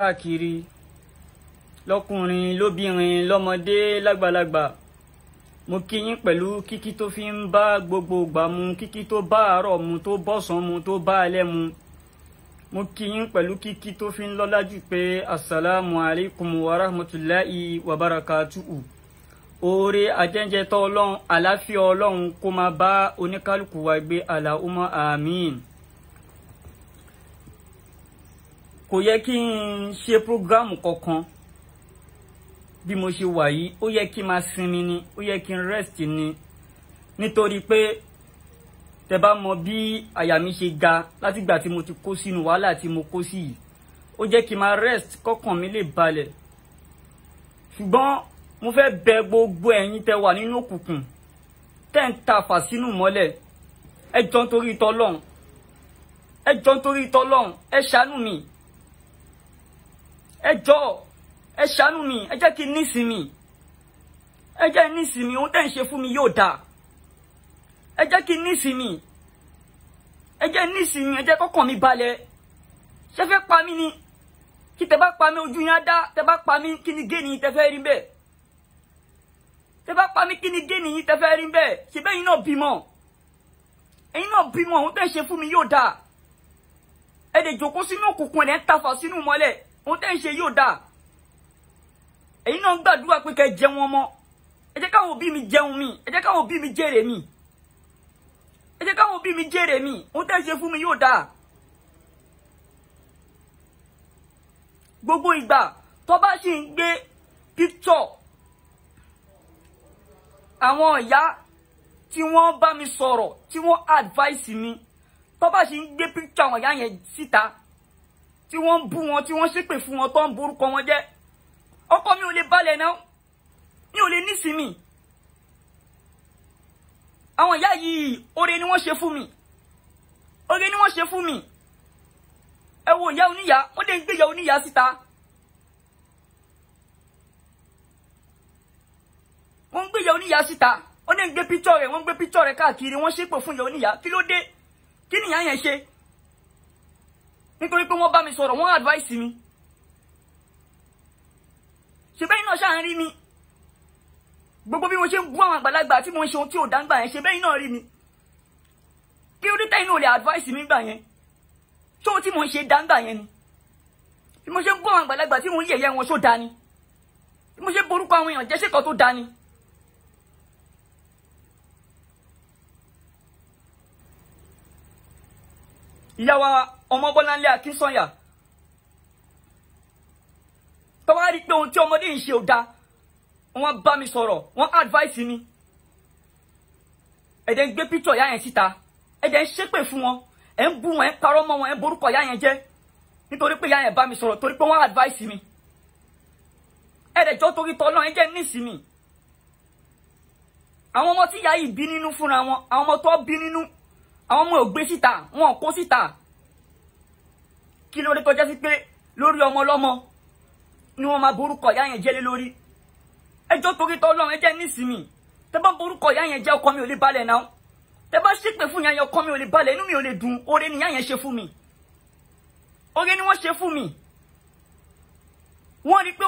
káàkiri lọ́kùnrin lóbìnrin lọ́mọdé lágbàlagbà. Mo kí yín pẹ̀lú kíkí tó fi ń bá gbogbo ìgbà mu kíkí tó bá àárọ̀ mu tó bọ́sàn mu tó bá alẹ́ mu. Mo kí pẹ̀lú kíkí tó fi ń lọ́lá pé asalaamu alaykum wa rahmatulahi wa barakatuhu. Oore ajẹ́njẹ́tọ́ ọlọ́run àláfíà ọlọ́run kó máa bá oníkálukú wa gbé. Àlàúmọ́ àmín. Kò yẹ kí n ṣe prógrámù kankan. Bí mo ṣe wà yìí ó yẹ kí n máa sinmi ni ó yẹ kí n rest ni. Nítorí pé tẹ bá mọ bí àyà mi ṣe ga látìgbà tí mo ti kó sínú wàhálà tí mo kó sí yìí ó jẹ́ kí n máa rest kọ́kàn mi lè balẹ̀. Ṣùgbọ́n mo fẹ́ bẹ gbogbo ẹ̀yin tẹ wà nínú òkùnkùn tẹ́ ń ta fà sínú mọ́lẹ̀ ẹ jọ nítorí tọlọ́run ẹ jọ nítorí tọlọ́run ẹ ṣàánú mi ẹ jọ ẹ ṣàánú mi ẹ jẹ́ kí n nísinmi ẹ jẹ́ nísinmi ohun tẹ́ ń ṣe fún mi yóò dáa ẹ jẹ́ kí n nísinmi ẹ jẹ́ nísinmi ẹ jẹ́ kọ́kàn mi balẹ̀. Ṣé fẹ́ pa mí ni? Kí tẹ bá pa mí ojú yín á dá. Tẹ bá pa mí kí ni géènì tẹ fẹ́ rí bẹ́ẹ̀? Tẹ bá pa mí kí ni géènì yín tẹ fẹ́ rí bẹ́ẹ̀? Ṣe bẹ́ẹ̀ yín náà bímọ? Ẹ̀yin náà bímọ ohun tẹ́ ń ṣe fún mi yóò dáa ẹ lè jòkó sínú òkùnkùn ẹ̀ ń tafà sínú mọ́lẹ̀ ohun tẹ́ ń ṣe yóò dáa. Ẹ̀yin náà ń gbàdúrà pé kẹ́ jẹun ọmọ. Ẹ jẹ́ káwọn òbí mi jẹun mi. Ẹ jẹ́ káwọn òbí mi jèrè mi. Ẹ jẹ́ káwọn òbí mi jèrè mi. Ohun tẹ́ ń ṣe fún mi yóò dáa. Gbogbo ìgbà tó bá sì ń gbé píktọ̀ àwọn ìyá tí wọ́n bá mi sọ̀rọ̀ tí wọ́n advice mi tó bá sì ń gbé píktọ̀ àwọn ìyá yẹn síta tí wọ́n ń bú wọn tí wọ́n ṣépè fún wọn tó ń borúkọ wọn jẹ́. Ọkọ mi ò lè balẹ̀ náà. Mi ò lè nísìmí àwọn ìyá yìí oore ni wọ́n ṣe fún mi. Oore ni wọ́n ṣe fún mi. Ẹ wo ìyá oníyà wọ́n dé ń gbé ìyá oníyà síta. Wọ́n ń gbé ìyá oníyà síta. Wọ́n dé ń gbé píktọ̀ rẹ̀ wọ́n ń gbé píktọ̀ rẹ̀ káàkiri wọ́n ṣépè fún ìyá oníyà kí ló dé? Kí nìyá yẹn ṣe nítorí pé wọ́n bá mi sọ̀rọ̀ wọ́n advice mi. Ṣebẹ́yìn náà ṣáà ń rí mi? Gbogbo bí mo ṣe ń bú àwọn àgbàlagbà tí mo ń ṣe ohun tí ò dáńgbà yẹn ṣebẹ́yìn náà rí mi? Kí ó dé tẹ́yìn náà lè advice mi gbà yẹn? Ṣé ohun tí mo ń ṣe dáńgbà yẹn ni? Bí mo ṣe ń bú àwọn àgbàlagbà tí mo ń yẹ̀yẹ́ wọn ṣó da ni? Bí mo ṣe borúkọ àwọn èèyàn jẹ́ ṣèkọ́ tó da ìyá wa ọmọ Bọ́láńlé Akínsànyà tọ́wọ́ rí i pé ohun tí ọmọdé yìí ṣe ò da wọ́n bá mi sọ̀rọ̀ wọ́n advice mi. Ẹ̀dẹ̀ ń gbé píktọ̀ ìyá yẹn síta. Ẹ̀dẹ̀ ń ṣépè fún wọn. Ẹ̀ ń bú wọn ẹ̀ ń parọ́ mọ́ wọn ẹ̀ ń borúkọ ìyá yẹn jẹ́. Nítorí pé ìyá yẹn bá mi sọ̀rọ̀ torí pé wọ́n advice mi. Ẹ̀dẹ̀ jọ́ torí tọ́ náà ẹ̀ jẹ́ nísìmí àwọn ọmọ tí ìyá yìí bí nínú fúnra wọn àwọn ọmọ tó bí nínú àwọn ọmọ ò gbé síta wọn ò kó síta. Kí ló dé tó jẹ́ sí pé lórí ọmọ ọlọ́mọ ni wọn máa borúkọ ìyá yẹn jẹ́lé lórí? Ẹjọ́ torí tọ́lọ́run ẹ jẹ́ nísìmí tẹ bá borúkọ ìyá yẹn jẹ́ ọkọ mi ò lè balẹ̀ náà. Tẹ bá ṣépè fún ìyá yẹn ọkọ mi ò lè balẹ̀ inú mi ò lè dùn. Oore ni ìyá yẹn ṣe fún mi. Oore ni wọ́n ṣe fún mi. Wọ́n rí pé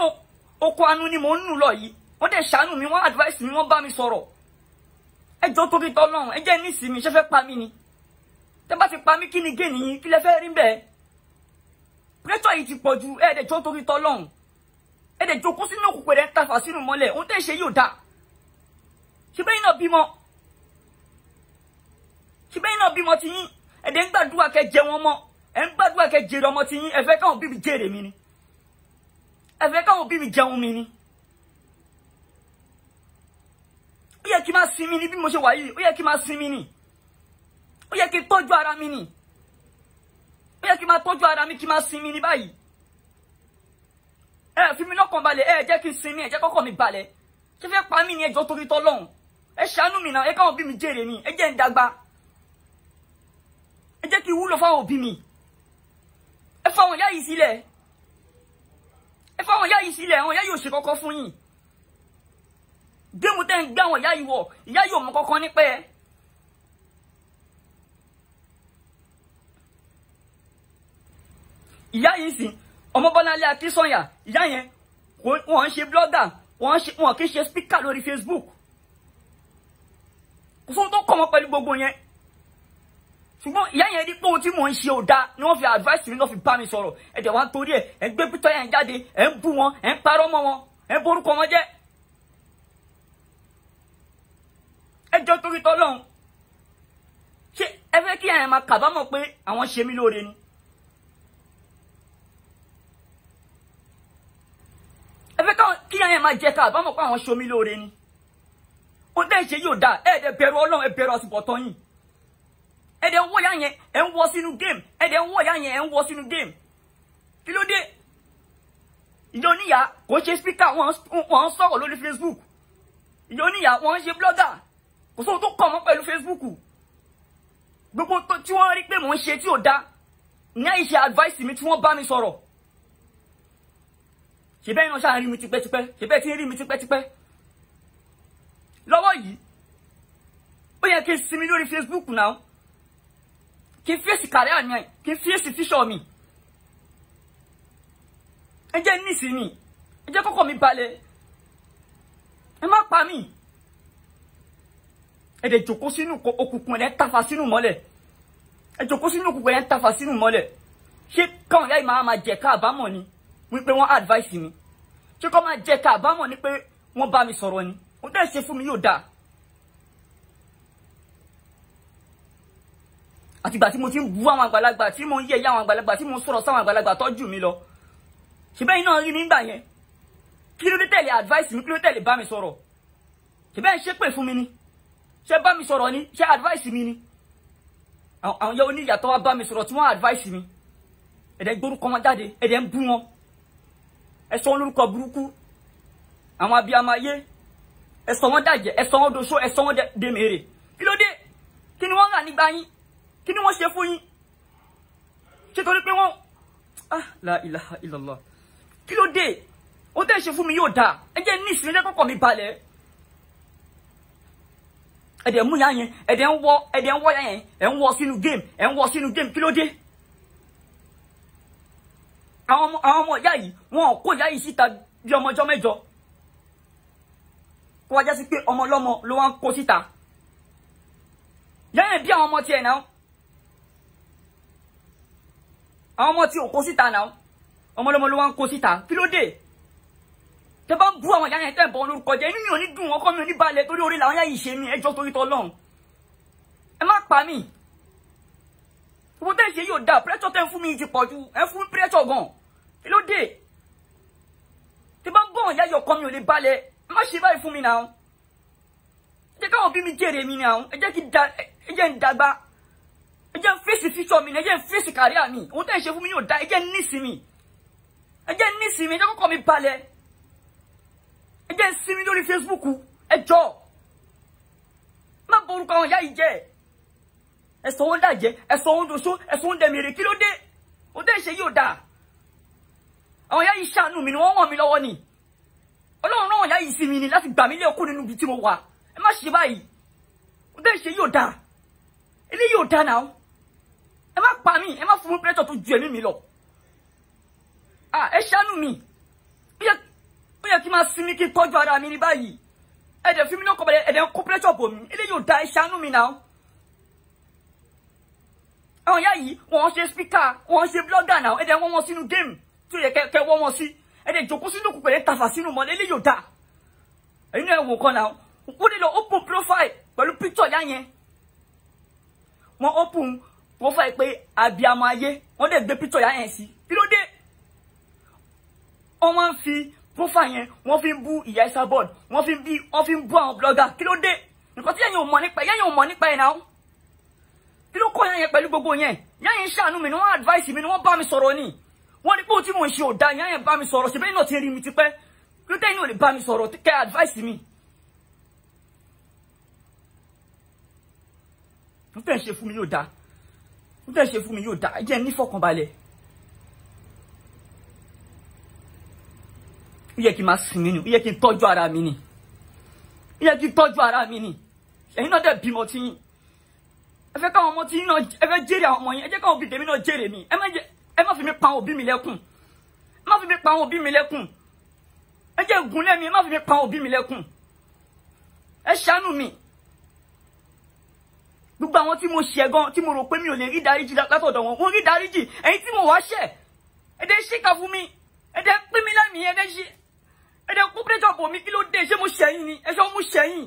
oko anu ni mò ń nù lọ yìí. Wọ́n dẹ̀ ṣàánú mi wọ́n advice mi wọ́n bá mi sọ̀rọ̀. Ẹjọ́ torí tọ́lọ́run ẹ jẹ́ nísìmí ṣe fẹ́ pa mí ni tẹ bá ti pa mí kí ni géènì yín? Kí lẹ fẹ́ rí bẹ́ẹ̀? Pírẹ́tọ̀ yìí ti pọ̀ ju ẹ̀ẹ́dẹ̀jọ́ torí tọ́lọ́run. Ẹ̀dẹ̀ jókòó sínú òkùnkùn rẹ̀ ń tafà sínú mọ́lẹ̀. Ohun tẹ́ ṣe yóò dáa. Ṣùgbọ́n iná bímọ? Ṣùgbọ́n iná bímọ ti yín? Ẹ̀dẹ̀ ń gbàdúrà kẹ́ jẹ wọn mọ́. Ẹ̀ ń gbàdúrà kẹ́ jèrè ọmọ ti yín. Ẹ fẹ́ káwọn bí mi jèrè mi ni. Ẹ fẹ́ káwọn bí mi jẹun mi ni. Ó yẹ kí n sinmi ni bí mo ṣe wà yìí. Ó yẹ kí n sinmi ni yẹ kí n tọ́jú ara mi ni. Ó yẹ kí n máa tọ́jú ara mi kí n máa sinmi ni báyìí. Ẹ fi mi lọ́kàn balẹ̀ ẹ jẹ́ kí n sinmi ẹ jẹ́ kọ́kọ́ mi balẹ̀. Ṣé fẹ́ pa mí ní ẹjọ́ torí tọ́lọ́hún ẹ ṣàánú mi náà ẹ káwọn òbí mi jèrè mi ẹ jẹ́ ń dàgbà. Ẹ jẹ́ kí n wúlò fáwọn òbí mi. Ẹ fáwọn ìyá yìí sílẹ̀. Ẹ fáwọn ìyá yìí sílẹ̀ àwọn ìyá yìí ò ṣe kọ́kọ́ fún yín. Gbému tẹ́ ń gbé àwọn ìyá yìí wọ̀ ìyá ìyá yìí sìn ọmọbọ́láńlé akínsọ̀yà ìyá yẹn wọ́n ń ṣe blogger wọ́n kì í ṣe speaker lórí facebook. Kò sóhun tó kọ́ wọn pẹ̀lú gbogbo yẹn. Ṣùgbọ́n ìyá yẹn rí pé ohun tí mò ń ṣe ò dáa ni wọ́n fi advice mi náà fi bá mi sọ̀rọ̀. Ẹ̀dẹ̀ wá torí ẹ̀ ẹ̀ ń gbé pítọ́ yẹn jáde ẹ̀ ń bú wọn ẹ̀ ń parọ́ mọ́ wọn ẹ̀ ń borúkọ wọn jẹ́. Ẹ jọ torí tọ́lọ́hún ṣé ẹ fẹ́ kí ẹ̀yàn máa kàbámọ̀ pé àwọn ṣe mí lóore ni ẹ fẹ́ kí ẹ̀yàn máa jẹ kàbámọ̀ pé àwọn ṣe mí lóore ni. Ó dẹ́ ṣe yóò dáa ẹ̀ ẹ̀ bẹ̀rù ọlọ́run ẹ̀ bẹ̀rù àsìbọ̀tán yìí ẹ̀ dẹ̀ ń wọ̀ ya yẹn ẹ̀ ń wọ sínú géèmù ẹ̀ dẹ̀ ń wọ̀ ya yẹn ẹ̀ ń wọ sínú géèmù kí ló dé? Ìjọ níyà kò ṣe spíkà wọ́n ń sọ̀rọ̀ lórí Facebook. Ìjọ níyà wọ́n ń ṣe blogger. Kò sóhun tó kọ̀ mọ́ pẹ̀lú Facebook. Gbogbo tí wọ́n rí pé mò ń ṣe tí ò da ní àìṣe advice mi tí wọ́n bá mi sọ̀rọ̀ ṣèbẹ́ iná ṣáà rí mi tipẹ́tipẹ́? Ṣèbẹ́ tí ń rí mi tipẹ́tipẹ́? Lọ́wọ́ yìí ó yẹ kí n sinmi lórí Facebook náà kí n fèsì kàrí àníyàn kí n fèsì fíṣọ̀ mi. Ẹ jẹ́ nísìnyí ẹ jẹ́ kọ́kọ́ mi balẹ̀. Ẹ má pa mí. Ẹ dẹ̀ jòkó sínú òkùnkùn ẹ̀ tafa sínú mọ́lẹ̀. Ẹ jòkó sínú òkùnkùn ẹ̀ tafa sínú mọ́lẹ̀. Ṣé káwọn yáà máa jẹ ká àbámọ̀ ni wípé wọ́n advice mi. Ṣé kọ́ máa jẹ ká àbámọ̀ ni pé wọ́n bá mi sọ̀rọ̀ ni. Wọ́n tẹ́ ṣe fún mi yóò dáa. àtìgbà tí mo ti ń bu àwọn àgbàlagbà tí mo ń yẹ̀yẹ́ àwọn àgbàlagbà tí mo ń sọ̀rọ̀ sáwọn àgbàlagbà tọ́jú mi lọ. Ṣùgbọ́n iná rí mi nígbà yẹn. Kí ló dé tẹ̀lé advice mi? Kí ló tẹ̀lé bá mi sọ̀rọ̀? Ṣùgbọ́n ṣé pè fún mi ni. Ṣé bá mi sọ̀rọ̀ ni? Ṣé advice mi ni? Àwọn yẹ oníyàtọ̀ wa bá mi sọ̀rọ̀ tí wọ́n advice mi. Ẹ̀dẹ̀ gbórúkọ wọn jáde ẹ̀dẹ̀ ń bú wọn ẹ sọ wọn lórúkọ burúkú. Àwọn abiyamọ ayé. Ẹ sọ wọn dàjẹ́ ẹ sọ wọn doṣó ẹ sọ wọn dèmèrè kí ló dé? Kí ni wọ́n rà nígbà yín? Kí ni wọ́n ṣe fún yín? Ṣé pé wọ́n ah la ilaha illallah. Kí ló dé? Ó tẹ́ ṣe fún mi yóò dáa. Ẹ jẹ́ ní ìsinmi lẹ́kọ̀ọ́kọ́ mi balẹ̀. Ẹ̀dẹ̀ mú ya yẹn ẹ̀dẹ̀ ń wọ ẹ̀dẹ̀ ń wọ ya yẹn ẹ̀ ń wọ sínú game ẹ̀ ń wọ sínú game. Kí àwọn ọmọ àwọn ọmọ ìyá yìí wọn kó ìyá yìí síta bí ọmọ ọjọ́ mẹ́jọ. Kó wá jásí pé ọmọ ọlọ́mọ ló wá ń kó síta. Yẹn bí àwọn ọmọ tiẹ̀ náà. Àwọn ọmọ tí ò kó síta náà. Ọmọ ọlọ́mọ ló wá ń kó síta. Kí ló dé? Tẹ bá bú àwọn ìyá yẹn tẹ́ ń bọ́ lórúkọ jẹ́ inú mi ò ní dùn ọkọ mi ò ní balẹ̀ torí orí làwọn yá yìí ṣe mí. Ẹjọ́ torí tọ́lọ́run. Ẹ má pa mí gbogbo tẹ́ ń ṣe yóò dáa pírẹ́tọ̀ tẹ́ ń fún mi ti pọ̀ ju ẹ fún mi pírẹ́tọ̀ gan. Kí ló dé? Tẹ bá ń bọ̀ ìyá yọkọ mi ò lè balẹ̀. Má ṣe báyìí fún mi náà. Ẹ jẹ́ káwọn bí mi jèrè mi náà. Ẹ jẹ́ kí ẹ jẹ́ ń dàgbà. Ẹ jẹ́ ń fèsì fíṣọ mi ẹ jẹ́ ń fèsì kàríà mi. Òun tẹ́ ń ṣe fún mi yóò dáa ẹ jẹ́ ń nísìmí ẹ jẹ́ ń nísìmí ẹ jẹ́ kọ́kọ́ mi balẹ̀. Ẹ jẹ́ sinmi lórí Facebook. Ẹ jọ má bọ orúkọ àwọn ìyá yìí jẹ́ ẹ sọ wọn dàjẹ́ ẹ sọ wọn doṣó ẹ sọ wọn dẹmìrì kí ló dé? Ó dé ṣe yóò dáa. Àwọn ìyá yìí ṣàánú mi ni wọ́n ràn mí lọ́wọ́ ni. Ọlọ́run náà ìyá yìí sí mi ni láti gbà mí lé ọkọ nínú ibi tí mo wà. Ẹ má ṣe báyìí. Ó dé ṣe yóò dáa. Ilé yóò dáa náà. Ẹ má pa mí ẹ má fún mi pẹ́tọ̀ tó ju ẹ̀mí mi lọ. Ẹ ṣàánú mi. Ó yẹ kí n máa sinmi kí n tọ́jú ara mi ní báyìí. Ẹ̀dẹ̀ fi mi náà kọ́balẹ̀ ẹ̀dẹ̀ ń kó pẹ́lẹ́tọ̀ bò mí. Eléyìí ò da ìṣàánú mi náà. Àwọn ìyá yìí wọ́n ṣe spíkà wọ́n ṣe blọ́gà náà ẹ̀dẹ̀ wọ́n wọn sínú géèmù tí ó yẹ kẹ́ wọ́n wọn sí. Ẹ̀dẹ̀ ìjókòó sínú òkùnkùn ẹ̀dẹ̀ tàfà sínú mọ́lẹ̀ eléyìí ò da. ẹ̀yin náà wò kọ́ náà wọ́n lè lọ open profile pẹ̀lú picture yá yẹn. wọ́n open profile pé abiyamọ ayé wọ́n dẹ̀ gbé picture yá yẹn sí. Kí ló dé. wọ́n máa ń fi profile yẹn wọ́n fi ń bú ìyá ẹ̀sà board wọ́n fi ń bú àwọn blogger. Kí ló dé? Nǹkan tí yẹn ò mọ̀ nípa yẹn ò mọ̀ nípa ẹ̀ náà kí ló kọ́ yẹn yẹn pẹ̀lú gbogbo yẹn? Yẹn yẹn ṣàánú mi ni wọ́n advice mi ni wọ́n bá mi sọ̀rọ̀ ni. Wọ́n ní pé tí mò ń ṣe ò yẹn yẹn bá mi sọ̀rọ̀. Bẹ́ẹ̀ náà ti rí mi tipẹ́? Kí tẹ́yìn ò lè bá mi sọ̀rọ̀? Kẹ́ advice mi. n tẹ́ ń ṣe fún mi yóò da n tẹ́ ń ṣe fún mi yóò da ẹ jẹ́ nífọ̀kànbalẹ̀ ó yẹ kí n máa sinmi ni. Ó yẹ kí n tọ́jú ara mi ni. Ó yẹ kí n tọ́jú ara mi ni. Ẹ̀yin náà dẹ̀ bímọ tí yín ẹ fẹ́ káwọn ọmọ tí náà ẹ fẹ́ jèrè àwọn ọmọ yín ẹ jẹ́ káwọn òbí tèmi náà jèrè mi. Ẹ má fi mi pa òbí mi lẹ́kùn. Má fi mi pa àwọn òbí mi lẹ́kùn. Ẹ jẹ́ gùn lẹ́mi má fi mi pa àwọn òbí mi lẹ́kùn. Ẹ ṣàánú mi. Gbogbo àwọn tí mo ṣẹ̀ gan tí mo rò pé mi ò lè rí dáríjì látọ̀dọ̀ wọn wọ́n rí dáríjì ẹ̀yin tí mo wá ṣẹ̀ ẹ dẹ́ ṣèkà fún mi. Ẹ dẹ́ pín mi lámì ẹ dẹ́ ṣe ẹ dẹ́ kó pẹ́tọ̀ bò mí kí ló dé? Ṣé mo ṣẹ̀yìn ni? Ẹ ṣe mo ṣẹ̀yìn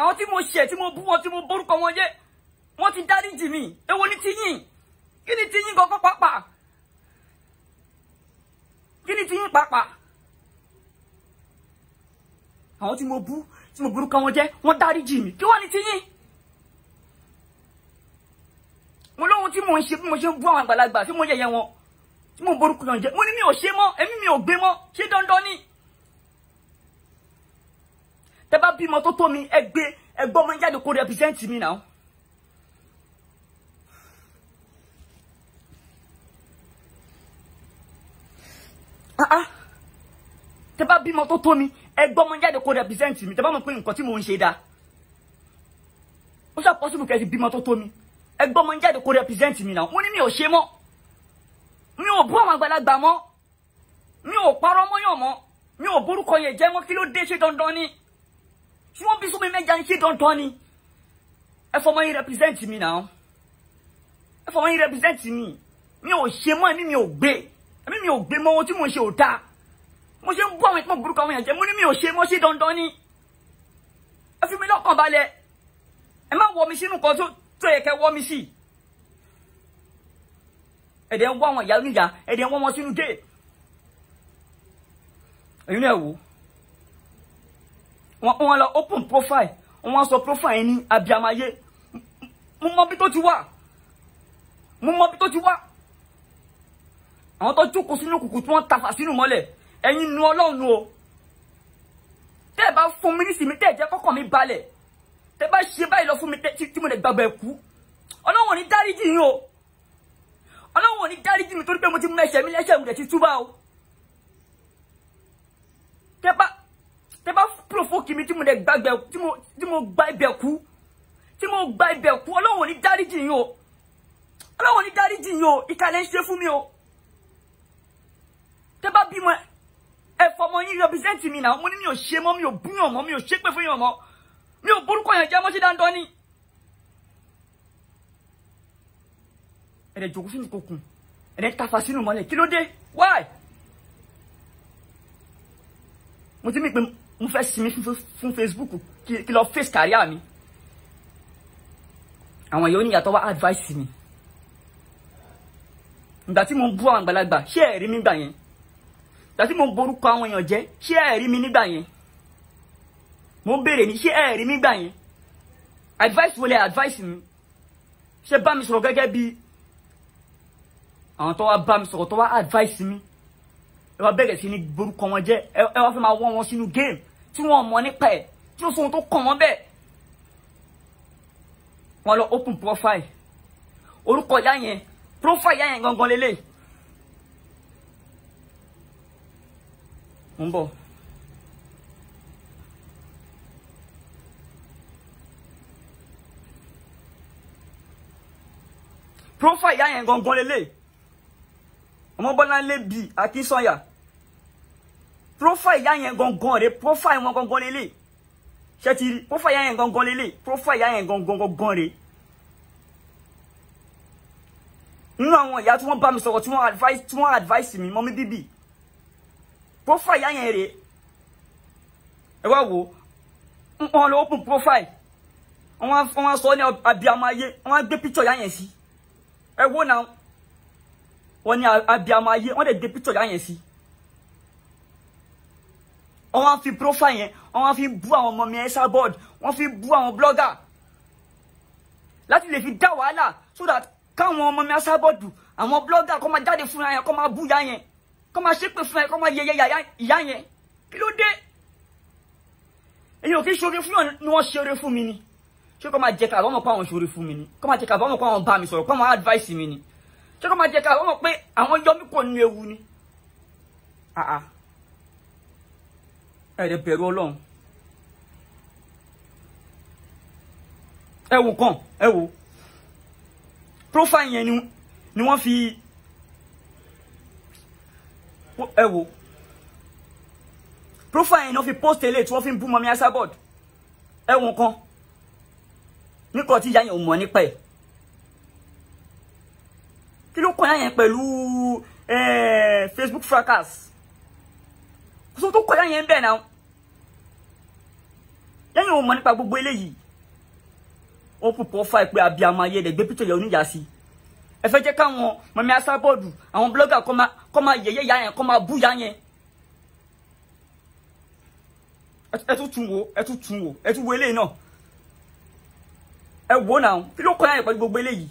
àwọn tí mo ṣẹ̀ tí mo bú wọn tí mo borúkọ wọn jẹ́ wọ́n ti dáríjì mi èwo ni tiyín kí ni tiyín gangan pàápàá? Kí ni tiyín pàápàá? Àwọn tí mo bú tí mo borúkọ wọn jẹ́ wọ́n dáríjì mi kí wọ́n ní tiyín mo lóhun tí mo ń ṣe bí mo ṣe ń bú àwọn àgbàlagbà tí mo yẹ̀yẹ́ wọn tí mo borúkọ yàn jẹ́. Mo ní mi ò ṣe mọ́ ẹ̀mí mi ò gbé mọ́. Ṣé dandan ni tẹ bá bímọ tó tó mi ẹ gbé ẹgbọ́n ń jáde kó represent mi náà. tẹ bá bímọ tó tó mi ẹgbọ́n ń jáde kó represent mi tẹ bá mọ̀ pé nǹkan tí mò ń ṣe dáa ó possible kẹ́ ẹ ti bímọ tó tó mi. Ẹgbọ́n ń jáde kó represent mi náà wọ́n ní mi ò ṣe mọ́. Mi ò bú àwọn àgbàlagbà mọ́. Mi ò parọ́ mọ́yàn mọ́. Mi ò borúkọ yẹn jẹ́ mọ́. Kí ló dé? Dandan ni tí wọ́n bí sómi mẹ́ja ń ṣe dandan ni? Ẹ fọmọ yín represent mi náà ẹ fọmọ yín represent mi. Mi ò ṣe mọ́ ẹ̀mí mi ò gbé. Ẹ̀mí mi ò gbé mọ́ ohun tí mo ṣe ò dáa. Mo ṣe ń bú àwọn ìpọ́n burúkú àwọn èèyàn jẹ́. Mo ní mi ò ṣe mọ́ ṣe dandan ni? Ẹ fi mi lọ́kàn balẹ̀. Ẹ má wọ mi sínú kan tó yẹ kẹ́ wọ́ mi sí. Ẹ̀dẹ̀ ń wọ́ àwọn ìyá oníyà ẹ̀dẹ̀ ń wọ́ wọn sínú géè ẹ̀yin náà wò wọ́n wọ́n lọ open profile. Wọ́n sọ profile yẹn ní abiamaye mo mọ bí tó ti wà. Mo mọ bí tó ti wà. Àwọn tó jókòó sínú kùkù tí wọ́n tafà sínú mọ́lẹ̀. Ẹ̀yin nu ọlọ́run o. Tẹ́ ẹ bá fún mi nísìmí tẹ́ ẹ jẹ́ kọ́kàn mi balẹ̀. Tẹ́ ẹ bá ṣe báyìí lọ fún mi tí mo lè gbàgbọ́ ẹ̀ kú. Ọlọ́run ò ní dáríjì yín o. Ọlọ́run ò ní dáríjì mi torí pé mo ti mẹ́ṣẹ̀ mi lẹ́ṣẹ̀ mi rẹ̀ ti túbà o. Tẹ́ bá tẹ́ bá provoke mi tí mo lè gbàgbẹ́ tí mo gba ibẹ̀ kú? Tí mo gba ibẹ̀ kú? Ọlọ́run ò ní dáríjì yín o. Ọlọ́run ò ní dáríjì yín o. Ìkàlẹ̀ ń ṣe fún mi o. Tẹ́ bá bímọ ẹ fọmọ yín represent mi náà. Mo ní mi ò ṣe mọ́ mi ò búyàn mọ́ mi ò ṣépè fún yàn mọ́. Mi ò borúkọ yàn jẹ́ mọ́ sí dandan ni. ẹ̀rẹ̀ jòkó sínú kokùn ẹ̀rẹ̀ tafa sínú mọ́lẹ̀ kí ló dé? Why. mo ti mi pé mo fẹ́ sinmi fún Facebook kí lọ face career mi. Àwọn èèyàn oníyàtọ̀ wá advice mi. Ìgbà tí mo ń bú àwọn àgbàlagbà ṣé ẹ̀rí mi gbà yẹn? Ìgbà tí mo ń borúkọ àwọn èèyàn jẹ́ ṣé ẹ̀rí mi nígbà yẹn? Mo ń béèrè ní ṣé ẹ̀rí mi gbà yẹn? Advice wo lẹ advice mi? Ṣé bá mi sọ̀rọ̀ gẹ́gẹ́ bí àwọn tó wá bá mi sọ̀rọ̀ tó wá advice mi? Ẹ wá bẹ̀rẹ̀ sí ní borúkọ wọn jẹ́ ẹ wá fẹ́ máa wọ́n wọn sínú game tí wọ́n mọ̀ nípa ẹ̀ tí ó sóhun tó kàn wọ́n bẹ́ẹ̀. wọ́n lọ open profile orúkọ ìyá yẹn profile ìyá yẹn gangan lélẹ̀. ń bọ̀. profile ìyá yẹn gangan lélẹ̀ ọmọbọ́láńlé bíi akínsọ́yà profile ìyá yẹn gangan rẹ profile wọn gangan lélẹ̀. Ṣé ti rí? Profile ìyá yẹn gangan lélẹ̀. Profile ìyá yẹn gangan gangan rẹ nínú àwọn ìyá tí wọ́n bá mi sọ̀rọ̀ tí wọ́n advice tí wọ́n advice mi mọ́ mi bíbí. Profile ìyá yẹn rẹ ẹ wá wò wọ́n lọ open profile. Wọ́n wá sọ ní abiyamọ ayé. Wọ́n gbé picture ìyá yẹn sí. Ẹ wò náà. Wọ́n ní abiyamọ ayé. Wọ́n lè gbé picture ìyá yẹn sí wọ́n wá fi profile yẹn wọ́n wá fi bú àwọn ọmọ mi ẹsà board wọ́n fi bú àwọn blogger. Láti lè fi dá wàhálà so that káwọn ọmọ mi ẹsà board àwọn blogger kọ́ máa jáde fúnra yẹn kọ́ máa bú ìyá yẹn kọ́ máa ṣépè fúnra yẹn kọ́ máa yẹyẹ ìyá yẹn. Kí ló dé? Èyí ò kí ṣoore fún yàn ni wọ́n ṣoore fún mi ni. Ṣé kọ́ máa jẹ ká àwọn ọmọ pa àwọn ṣoore fún mi ni. Kọ́ máa jẹ ká àwọn ọmọ pa àwọn bá mi sọ̀rọ̀ kọ́ máa advice mi ni. Ṣé kọ́ máa jẹ ká àwọn ọmọ pé àwọn yọ mí kò ẹ̀rẹ̀ bẹ̀rù ọlọ́run. Ẹ wò kàn ẹ wò. Profile yẹn ni wọ́n fi ẹ wo profile yẹn náà fi post eléyìí tí wọ́n fi ń bú mọ́mí Esabod ẹ wo nǹkan nípa tí ìyá yẹn ò mọ̀ nípa ẹ̀. Kí ló kọ́ ìyá yẹn pẹ̀lú Facebook fracas sóhun tó kọ́ yẹn bẹ́ẹ̀ náà ìyá yẹn ò mọ̀ nípa gbogbo eléyìí. Ó kú profile pé abiyamọ ayé rẹ̀ gbé pítọ̀ yẹn oníyà sí. Ẹ fẹ́ jẹ́ káwọn mọ̀mí Esabod àwọn blogger kọ́ máa yẹ̀yẹ́ ìyá yẹn kọ́ máa bú ìyá yẹn. Ẹ tún tún wo ẹ tún tún wo ẹ tún wo eléyìí náà. Ẹ wò náà kí ló kọ́ yẹn pẹ̀lú gbogbo eléyìí?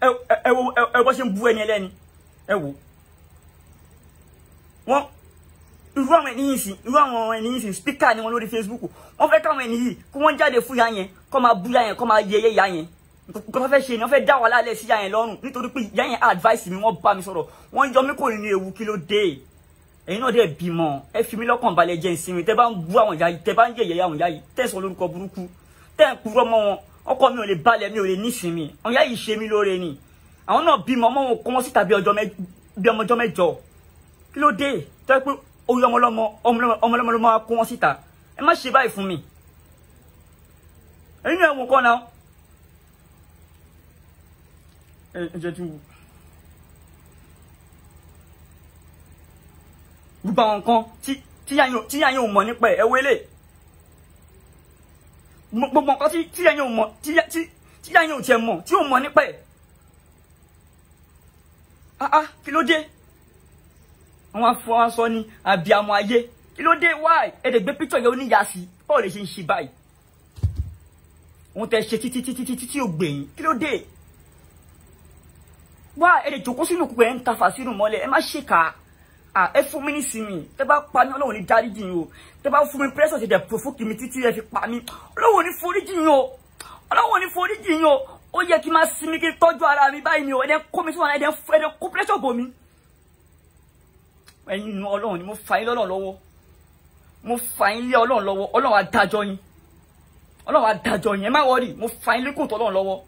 Ẹ wo ẹ bọ́ ṣe ń bú ẹni ẹlẹ́ni. Ẹ wò wọ́n irú àwọn ẹni yìí sìn irú àwọn ẹni yìí sìn spíkà ni wọn lórí Facebook. Wọ́n fẹ́ káwọn ẹni yìí kí wọ́n jáde fún ya yẹn kọ́ máa bú ya yẹn kọ́ máa yẹyẹ ya yẹn. Nǹkan tó fẹ́ ṣe ni wọ́n fẹ́ dá wàhálà lẹ̀ sí ya yẹn lọ́rùn. Nítorí pé ya yẹn advice mi wọ́n bá mi sọ̀rọ̀. Wọ́n yọ mí kò ní ewu kí ló dé? Ẹ̀yin náà dẹ̀ bímọ. Ẹ fi mí lọ́kàn balẹ̀ jẹ́ ìsinmi. Tẹ́ bá ń bú àwọn ìyá yìí tẹ́ bá ń yẹ̀yẹ́ àwọn ìyá yìí tẹ́ sọ lórúkọ burúkú tẹ́ ń purọ́ mọ́ wọn ọkọ mi ò lè balẹ̀ mi ò lè nísinmi àwọn ìyá yìí ṣe mí lóore ni. Àwọn náà bímọ ọmọ wọn kọ́ wọn síta bí ọjọ́ mẹ́jọ. Kí ló dé? Tẹ́ pé orí ọmọlọ́mọ ọmọlọ́mọ ló máa kó wọn síta. Ẹ má ṣe báyìí fún mi. Ẹ̀yin wò kọ́ náà. Ẹ jẹ́ tí wò. gbogbo àwọn nǹkan tí yáyàn ò mọ̀ nípa ẹ̀ wélé gbogbo nǹkan tí yáyàn ò mọ̀ tí yáyàn ò tiẹ̀ mọ̀ tí ò mọ̀ nípa ẹ̀. Ah ah kí ló àwọn afọ aṣọ ni àbíamọ ayé. Kí ló dé? Wáì ẹ̀ẹ́dẹ̀ gbé pítọ̀ yẹn oníyà sí báwo lè ṣe ń ṣe báyìí? Òun tẹ ṣe títí títí títí tí ò gbẹ̀yìn kí ló dé? Wá ẹ̀ẹ́dẹ̀ jòkó sínú òkú ẹ̀ ń ta fàṣírù mọ́lẹ̀. Ẹ má ṣèkà ah ẹ fún mi ní sinmi tẹ bá pa mí ọlọ́run ní dáríjì yín o. Tẹ bá fún mi pírẹ́sọ̀ ṣe dẹ̀ provoke mi títí ẹ fi pa mí. Ọlọ́run ní foríjì yín o. Ọlọ́run ní foríjì yín o. Ó yẹ kí n máa sinmi kí n tọ́jú ara mi báyìí ni o. Ẹ̀dẹ̀ kó mi sínú ẹ̀dẹ̀ ẹ̀dẹ̀ kó pírẹ́sọ̀ bò mí. Ẹ̀yin ọlọ́run ni mo fà yín lọ́lọ́run lọ́wọ́. Mo fà yín lé ọlọ́run lọ́wọ́. Ọlọ́run adájọ́ yín. Ọlọ́run adájọ́ yín. Ẹ má wọrí mo fà yín lé kóòtù ọlọ́run lọ́wọ́